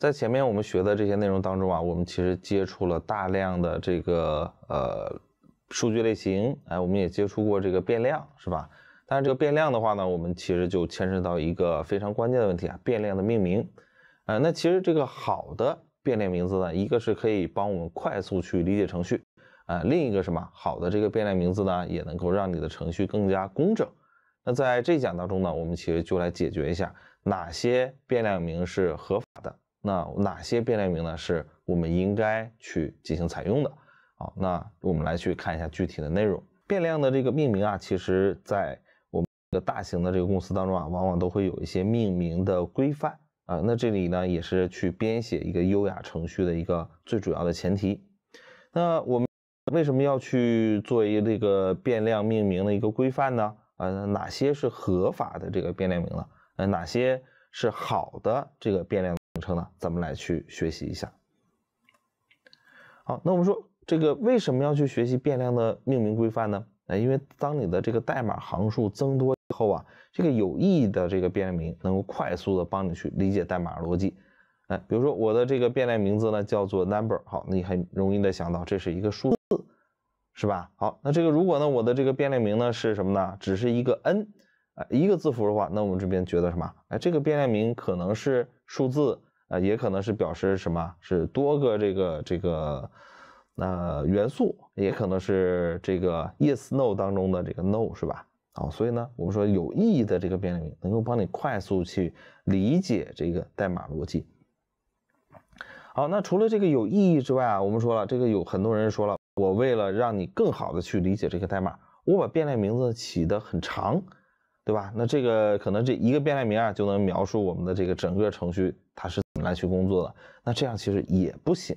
在前面我们学的这些内容当中啊，我们其实接触了大量的这个呃数据类型，哎，我们也接触过这个变量，是吧？但是这个变量的话呢，我们其实就牵涉到一个非常关键的问题啊，变量的命名。呃，那其实这个好的变量名字呢，一个是可以帮我们快速去理解程序，啊，另一个什么好的这个变量名字呢，也能够让你的程序更加工整。那在这一讲当中呢，我们其实就来解决一下哪些变量名是合法的，那哪些变量名呢是我们应该去进行采用的。好，那我们来去看一下具体的内容。变量的这个命名啊，其实在这个大型的这个公司当中啊，往往都会有一些命名的规范啊。那这里呢，也是去编写一个优雅程序的一个最主要的前提。那我们为什么要去做一个这个变量命名的一个规范呢？呃，哪些是合法的这个变量名呢？呃，哪些是好的这个变量名称呢？咱们来去学习一下。好，那我们说这个为什么要去学习变量的命名规范呢？哎，因为当你的这个代码行数增多以。后啊，这个有意义的这个变量名能够快速的帮你去理解代码逻辑。哎，比如说我的这个变量名字呢叫做 number，好，你很容易的想到这是一个数字，是吧？好，那这个如果呢我的这个变量名呢是什么呢？只是一个 n，哎，一个字符的话，那我们这边觉得什么？哎，这个变量名可能是数字，啊，也可能是表示什么？是多个这个这个呃元素，也可能是这个 yes no 当中的这个 no，是吧？好，所以呢，我们说有意义的这个变量名能够帮你快速去理解这个代码逻辑。好，那除了这个有意义之外啊，我们说了，这个有很多人说了，我为了让你更好的去理解这个代码，我把变量名字起得很长，对吧？那这个可能这一个变量名啊，就能描述我们的这个整个程序它是怎么来去工作的。那这样其实也不行，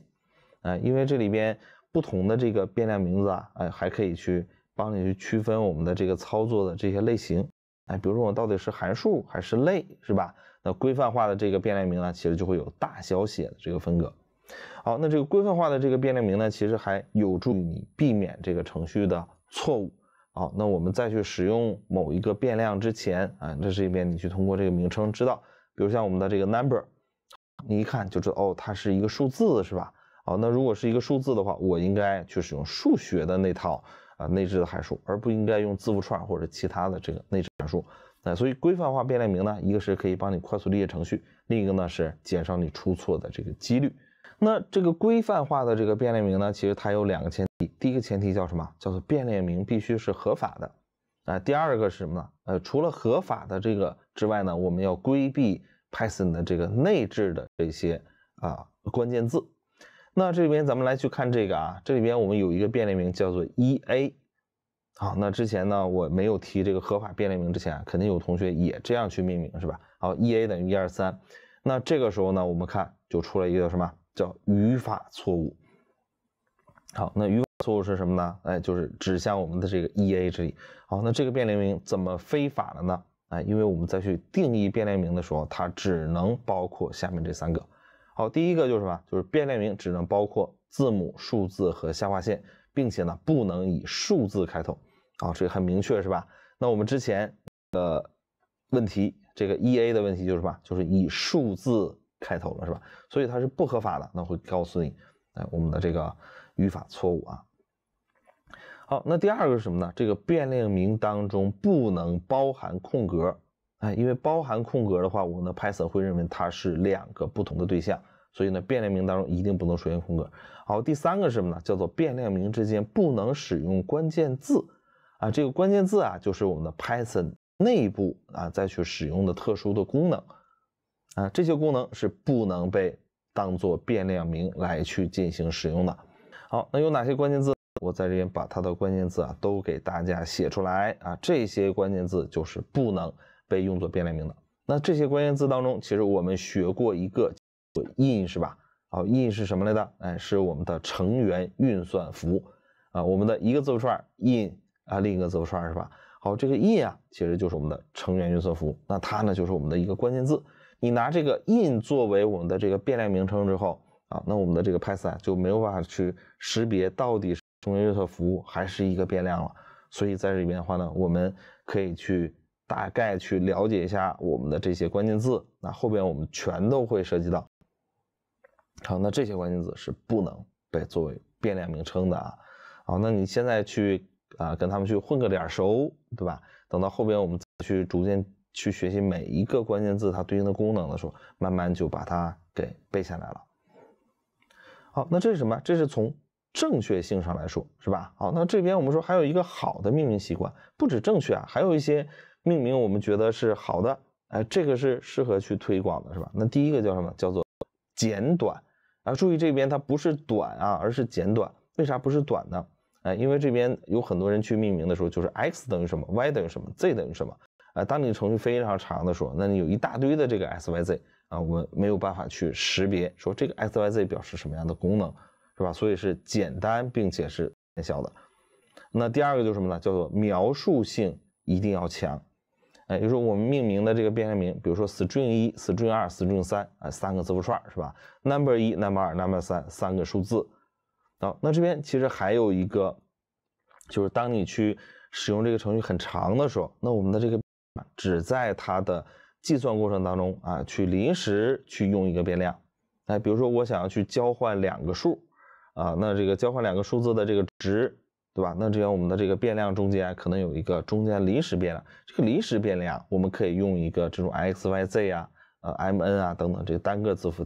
啊，因为这里边不同的这个变量名字啊，哎，还可以去。帮你去区分我们的这个操作的这些类型，哎，比如说我到底是函数还是类，是吧？那规范化的这个变量名呢，其实就会有大小写的这个分隔。好，那这个规范化的这个变量名呢，其实还有助于你避免这个程序的错误。好，那我们再去使用某一个变量之前，啊，这是一边你去通过这个名称知道，比如像我们的这个 number，你一看就知道，哦，它是一个数字，是吧？好，那如果是一个数字的话，我应该去使用数学的那套。啊，内置的函数，而不应该用字符串或者其他的这个内置函数。那所以规范化变量名呢，一个是可以帮你快速理解程序，另一个呢是减少你出错的这个几率。那这个规范化的这个变量名呢，其实它有两个前提，第一个前提叫什么？叫做变量名必须是合法的。啊，第二个是什么呢？呃，除了合法的这个之外呢，我们要规避 Python 的这个内置的这些啊关键字。那这里边咱们来去看这个啊，这里边我们有一个变量名叫做 e a，好，那之前呢我没有提这个合法变量名之前，肯定有同学也这样去命名是吧？好，e a 等于一二三，那这个时候呢，我们看就出了一个什么叫语法错误。好，那语法错误是什么呢？哎，就是指向我们的这个 e a 这里。好，那这个变量名怎么非法了呢？哎，因为我们再去定义变量名的时候，它只能包括下面这三个。好，第一个就是什么？就是变量名只能包括字母、数字和下划线，并且呢，不能以数字开头。好，这个很明确是吧？那我们之前的问题，这个 e a 的问题就是什么？就是以数字开头了是吧？所以它是不合法的。那会告诉你，哎，我们的这个语法错误啊。好，那第二个是什么呢？这个变量名当中不能包含空格。哎，因为包含空格的话，我们的 Python 会认为它是两个不同的对象，所以呢，变量名当中一定不能出现空格。好，第三个是什么呢？叫做变量名之间不能使用关键字啊，这个关键字啊，就是我们的 Python 内部啊再去使用的特殊的功能啊，这些功能是不能被当做变量名来去进行使用的。好，那有哪些关键字？我在这边把它的关键字啊都给大家写出来啊，这些关键字就是不能。被用作变量名的那这些关键字当中，其实我们学过一个 in 是吧？好，in 是什么来的？哎，是我们的成员运算符啊。我们的一个字符串 in 啊，另一个字符串是吧？好，这个 in 啊，其实就是我们的成员运算符。那它呢，就是我们的一个关键字。你拿这个 in 作为我们的这个变量名称之后啊，那我们的这个 Python 就没有办法去识别到底是成员运算符还是一个变量了。所以在这里边的话呢，我们可以去。大概去了解一下我们的这些关键字，那后边我们全都会涉及到。好，那这些关键字是不能被作为变量名称的啊。好，那你现在去啊跟他们去混个脸熟，对吧？等到后边我们去逐渐去学习每一个关键字它对应的功能的时候，慢慢就把它给背下来了。好，那这是什么？这是从正确性上来说，是吧？好，那这边我们说还有一个好的命名习惯，不止正确啊，还有一些命名我们觉得是好的，哎，这个是适合去推广的，是吧？那第一个叫什么？叫做简短。啊，注意这边它不是短啊，而是简短。为啥不是短呢？哎，因为这边有很多人去命名的时候，就是 x 等于什么，y 等于什么，z 等于什么。啊，当你程序非常长的时候，那你有一大堆的这个 x y z 啊，我们没有办法去识别说这个 x y z 表示什么样的功能，是吧？所以是简单并且是见效的。那第二个就是什么呢？叫做描述性一定要强。哎，就是说我们命名的这个变量名，比如说 string 一、string 二、string 三，啊，三个字符串是吧？number 一、number 二、number 三，三个数字。好，那这边其实还有一个，就是当你去使用这个程序很长的时候，那我们的这个只在它的计算过程当中啊，去临时去用一个变量。哎，比如说我想要去交换两个数，啊，那这个交换两个数字的这个值。对吧？那这样我们的这个变量中间可能有一个中间临时变量，这个临时变量我们可以用一个这种 x y z 啊、呃 m n 啊等等这个单个字符。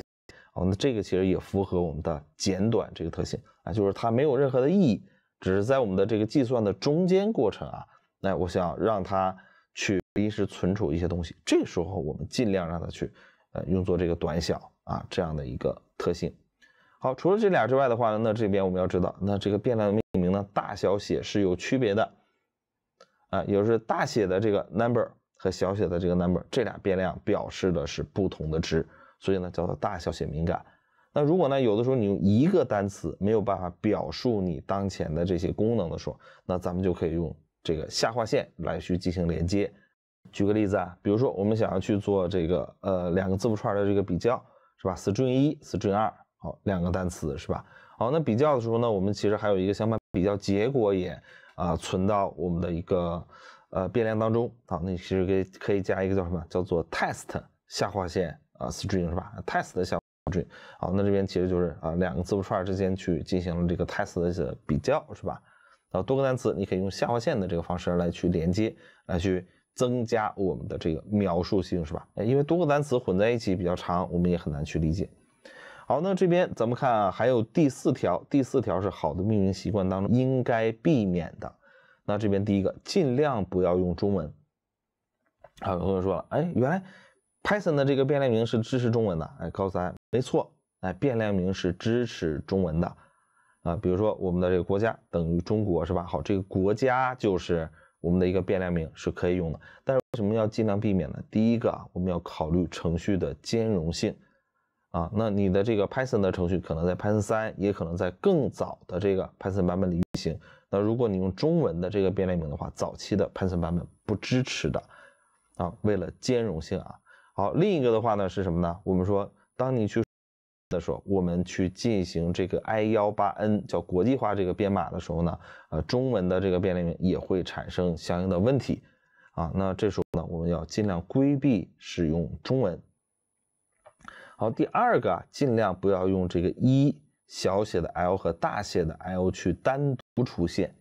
哦，那这个其实也符合我们的简短这个特性啊，就是它没有任何的意义，只是在我们的这个计算的中间过程啊，那我想让它临时存储一些东西，这时候我们尽量让它去呃用作这个短小啊这样的一个特性。好，除了这俩之外的话呢，那这边我们要知道，那这个变量的命名呢，大小写是有区别的，啊，也就是大写的这个 number 和小写的这个 number 这俩变量表示的是不同的值，所以呢叫做大小写敏感。那如果呢有的时候你用一个单词没有办法表述你当前的这些功能的时候，那咱们就可以用这个下划线来去进行连接。举个例子啊，比如说我们想要去做这个呃两个字符串的这个比较，是吧？string 一，string 二。好，两个单词是吧？好，那比较的时候呢，我们其实还有一个想把比较结果也啊存到我们的一个呃变量当中。好，那其实可以可以加一个叫什么？叫做 test 下划线啊 string 是吧？test 下 string。好，那这边其实就是啊两个字符串之间去进行了这个 test 的比较是吧？啊，多个单词你可以用下划线的这个方式来去连接，来去增加我们的这个描述性是吧？因为多个单词混在一起比较长，我们也很难去理解。好，那这边咱们看啊，还有第四条，第四条是好的命名习惯当中应该避免的。那这边第一个，尽量不要用中文。好，有同学说了，哎，原来 Python 的这个变量名是支持中文的。哎，告诉大家，没错，哎，变量名是支持中文的。啊，比如说我们的这个国家等于中国是吧？好，这个国家就是我们的一个变量名是可以用的。但是为什么要尽量避免呢？第一个啊，我们要考虑程序的兼容性。啊，那你的这个 Python 的程序可能在 Python 三，也可能在更早的这个 Python 版本里运行。那如果你用中文的这个变量名的话，早期的 Python 版本不支持的。啊，为了兼容性啊。好，另一个的话呢是什么呢？我们说，当你去的时候，我们去进行这个 i 幺八 n 叫国际化这个编码的时候呢，呃，中文的这个变量名也会产生相应的问题。啊，那这时候呢，我们要尽量规避使用中文。好，第二个，尽量不要用这个一小写的 l 和大写的 l 去单独出现。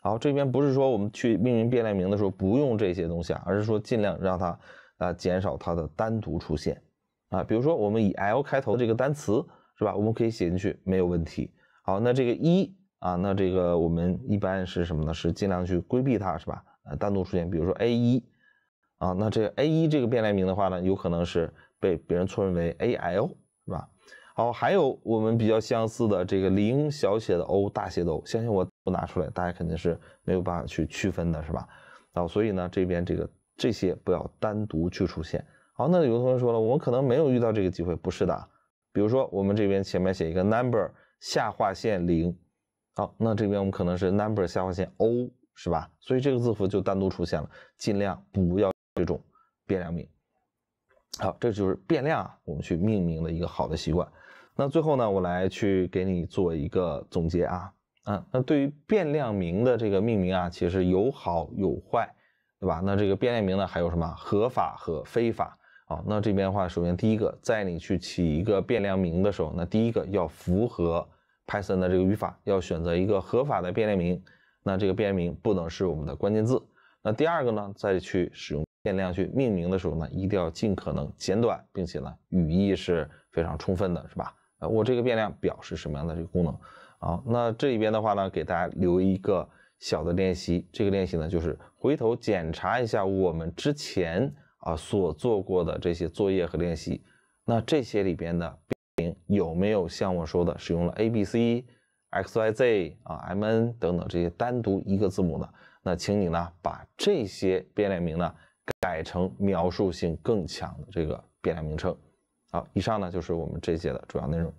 好，这边不是说我们去命名变量名的时候不用这些东西啊，而是说尽量让它啊减少它的单独出现啊。比如说我们以 l 开头的这个单词是吧，我们可以写进去没有问题。好，那这个一啊，那这个我们一般是什么呢？是尽量去规避它是吧？呃，单独出现，比如说 a 一啊，那这个 a 一这个变量名的话呢，有可能是。被别人错认为 a l 是吧？好，还有我们比较相似的这个零小写的 o 大写的 o，相信我不拿出来，大家肯定是没有办法去区分的，是吧？啊，所以呢，这边这个这些不要单独去出现。好，那有的同学说了，我们可能没有遇到这个机会，不是的。比如说我们这边前面写一个 number 下划线零，好，那这边我们可能是 number 下划线 o 是吧？所以这个字符就单独出现了，尽量不要这种变量名。好，这就是变量啊，我们去命名的一个好的习惯。那最后呢，我来去给你做一个总结啊，嗯，那对于变量名的这个命名啊，其实有好有坏，对吧？那这个变量名呢，还有什么合法和非法啊，那这边的话，首先第一个，在你去起一个变量名的时候，那第一个要符合 Python 的这个语法，要选择一个合法的变量名。那这个变量名不能是我们的关键字。那第二个呢，再去使用变量去命名的时候呢，一定要尽可能简短，并且呢语义是非常充分的，是吧？呃，我这个变量表示什么样的这个功能？好，那这里边的话呢，给大家留一个小的练习，这个练习呢就是回头检查一下我们之前。啊，所做过的这些作业和练习，那这些里边的变量有没有像我说的使用了 a b c x y z 啊 m n 等等这些单独一个字母的？那请你呢把这些变量名呢改成描述性更强的这个变量名称。好，以上呢就是我们这节的主要内容。